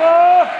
Gol!